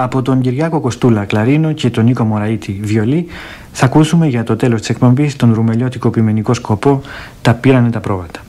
Από τον Κυριάκο Κοστούλα κλαρίνο και τον Νίκο Μωραήτη βιολί θα ακούσουμε για το τέλος της εκπομπής τον ρουμελιώτικο ποιμενικό σκοπό «Τα πήρανε τα πρόβατα».